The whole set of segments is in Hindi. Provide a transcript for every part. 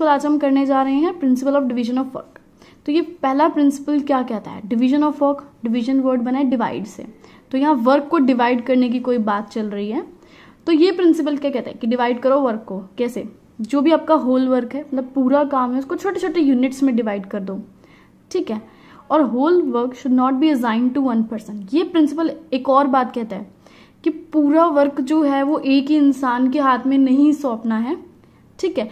तो आज हम करने जा रहे हैं principle of division of work तो ये पहला प्रिंसिपल क्या कहता है? Division of work division word बना है डिवाइड से. तो यहाँ वर्क को डिवाइड करने की कोई बात चल रही है. तो ये प्रिंसिपल क्या कहता है? कि डिवाइड करो वर्क को. कैसे? जो भी आपका होल वर्क है मतलब पूरा काम है, उसको छोटे छोटे यूनिट्स में डिवाइड कर दो. ठीक है? और whole work should not be assign to one person ये प्रिंसिपल एक और बात कहता है कि पूरा वर्क जो है, वो एक ही इंसान के हाथ में नहीं सौंपना है. ठीक है?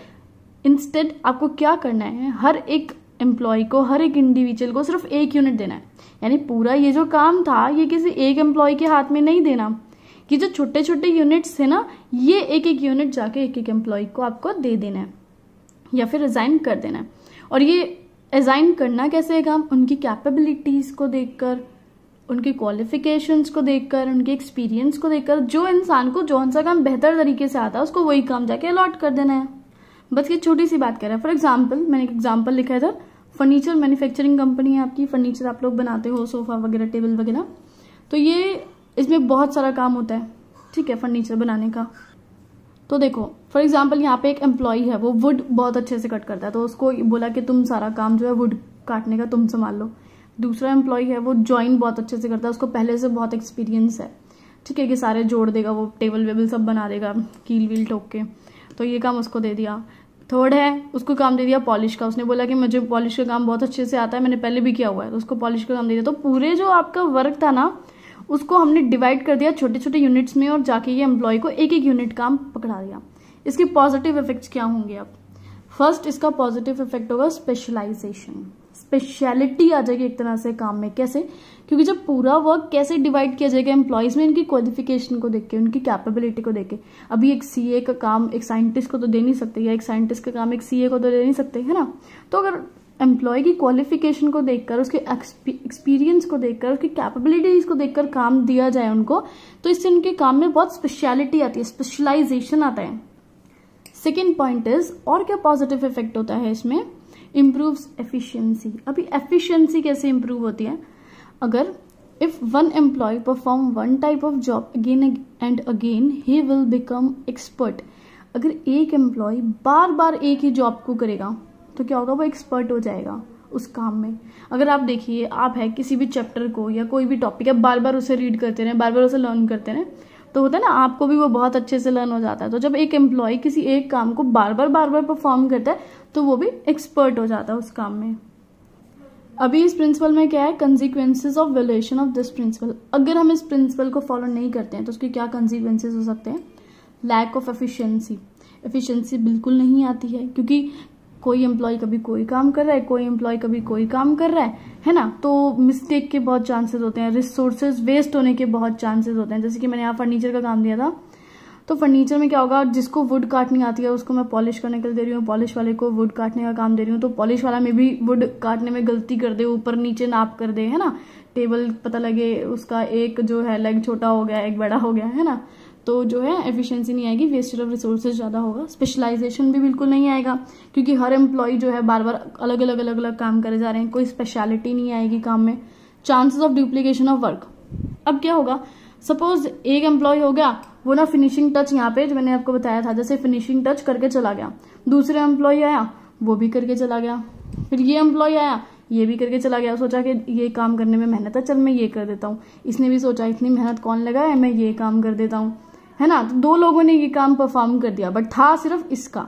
इंस्टेड आपको क्या करना है? हर एक एम्प्लॉय को, हर एक इंडिविजुअल को सिर्फ़ एक यूनिट देना है। यानी पूरा ये जो काम था, ये किसी एक एम्प्लॉय के हाथ में नहीं देना। कि जो छोटे छोटे यूनिट्स थे ना, ये एक एक यूनिट जाके एक एक एम्प्लॉय को आपको दे देना है। या फिर रिजाइन कर देना है। और ये अजाइन करना कैसे है काम? उनकी कैपेबिलिटीज को देखकर, उनके क्वालिफिकेशंस को देखकर, उनके एक्सपीरियंस को देखकर, जो इंसान को जौन सा काम बेहतर तरीके से आता है, उसको वही काम जाके अलॉट कर देना है। बस ये छोटी सी बात कर रहा है। फॉर एग्ज़ाम्पल मैंने एक एग्ज़ाम्पल लिखा है फर्नीचर मैन्युफैक्चरिंग कंपनी है आपकी। फर्नीचर आप लोग बनाते हो सोफा वगैरह टेबल वगैरह। तो ये इसमें बहुत सारा काम होता है। ठीक है फर्नीचर बनाने का। तो देखो फॉर एग्ज़ाम्पल यहाँ पे एक एम्प्लॉय है, वो वुड बहुत अच्छे से कट करता है। तो उसको बोला कि तुम सारा काम जो है वुड काटने का तुम संभाल लो। दूसरा एम्प्लॉय है, वो ज्वाइन बहुत अच्छे से करता है। उसको पहले से बहुत एक्सपीरियंस है। ठीक है, कि सारे जोड़ देगा, वो टेबल वेबल सब बना देगा, कील, वील ठोक के। तो ये काम उसको दे दिया। थर्ड है, उसको काम दे दिया पॉलिश का। उसने बोला कि मुझे पॉलिश का काम बहुत अच्छे से आता है, मैंने पहले भी किया हुआ है तो उसको पॉलिश का काम दे दिया। तो पूरे जो आपका वर्क था ना, उसको हमने डिवाइड कर दिया छोटे छोटे यूनिट्स में और जाके ये एम्प्लॉय को एक एक यूनिट काम पकड़ा दिया। इसके पॉजिटिव इफेक्ट्स क्या होंगे अब? फ़र्स्ट इसका पॉजिटिव इफ़ेक्ट होगा स्पेशलाइजेशन स्पेशलिटी आ जाएगी एक तरह से काम में। कैसे? क्योंकि जब पूरा वर्क कैसे डिवाइड किया जाएगा एम्प्लॉयज़ में, इनकी क्वालिफिकेशन को देख के, उनकी कैपेबिलिटी को देख के। अभी एक सीए का काम एक साइंटिस्ट को तो दे नहीं सकते, या एक साइंटिस्ट का काम एक सीए को तो दे नहीं सकते, है ना? तो अगर एम्प्लॉय की क्वालिफिकेशन को देखकर, उसके एक्सपीरियंस को देखकर, उसकी कैपेबिलिटीज को देखकर काम दिया जाए उनको तो इससे उनके काम में बहुत स्पेशलिटी आती है स्पेशलाइजेशन आता है। सेकेंड पॉइंट इज़ और क्या पॉजिटिव इफ़ेक्ट होता है इसमें? इम्प्रूव एफिशियंसी अभी एफिशियंसी कैसे इम्प्रूव होती है? अगर if one employ perform one type of job again and again he will become expert अगर एक एम्प्लॉय बार बार एक ही जॉब को करेगा तो क्या होगा? वो एक्सपर्ट हो जाएगा उस काम में। अगर आप देखिए, आप है किसी भी चैप्टर को या कोई भी टॉपिक है बार बार उसे रीड करते रहे बार बार उसे लर्न करते रहे तो होता है ना, आपको भी वो बहुत अच्छे से लर्न हो जाता है। तो जब एक एम्प्लॉय किसी एक काम को बार बार बार बार परफॉर्म करता है तो वो भी एक्सपर्ट हो जाता है उस काम में। अभी इस प्रिंसिपल में क्या है consequences of valuation of this principle अगर हम इस प्रिंसिपल को फॉलो नहीं करते हैं तो उसके क्या कंसिक्वेंसेज हो सकते हैं? लैक ऑफ़ एफिशिएंसी एफिशिएंसी बिल्कुल नहीं आती है, क्योंकि कोई एम्प्लॉय कभी कोई काम कर रहा है, कोई एम्प्लॉय कभी कोई काम कर रहा है है ना? तो मिस्टेक के बहुत चांसेस होते हैं रिसोर्सेज वेस्ट होने के बहुत चांसेस होते हैं। जैसे कि मैंने यहाँ फर्नीचर का काम दिया था। तो फर्नीचर में क्या होगा? जिसको वुड काटनी आती है, उसको मैं पॉलिश करने के लिए दे रही हूँ। पॉलिश वाले को वुड काटने का काम दे रही हूँ। तो पॉलिश वाला में भी वुड काटने में गलती कर दे, ऊपर नीचे नाप कर दे, है ना? टेबल पता लगे उसका एक जो है लेग छोटा हो गया, एक बड़ा हो गया, है ना? तो जो है एफिशिएंसी नहीं आएगी वेस्टेज ऑफ़ रिसोर्सेज ज़्यादा होगा। स्पेशलाइजेशन भी बिल्कुल नहीं आएगा, क्योंकि हर एम्प्लॉय जो है बार बार अलग अलग अलग अलग काम करे जा रहे हैं। कोई स्पेशलिटी नहीं आएगी काम में। Chances of duplication of work अब क्या होगा? सपोज़ एक एम्प्लॉय हो गया, वो ना फिनिशिंग टच यहाँ पे, जो मैंने आपको बताया था, जैसे फिनिशिंग टच करके चला गया। दूसरे एम्प्लॉय आया, वो भी करके चला गया। फिर ये एम्प्लॉय आया, ये भी करके चला गया। सोचा कि ये काम करने में मेहनत है, चल मैं ये कर देता हूँ। इसने भी सोचा, इतनी मेहनत कौन लगाए, मैं ये काम कर देता हूँ। है ना? तो दो लोगों ने ये काम परफॉर्म कर दिया बट था सिर्फ़ इसका।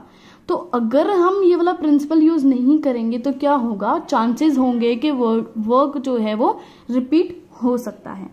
तो अगर हम ये वाला प्रिंसिपल यूज़ नहीं करेंगे तो क्या होगा? चांसेस होंगे कि वर्क जो है वो रिपीट हो सकता है।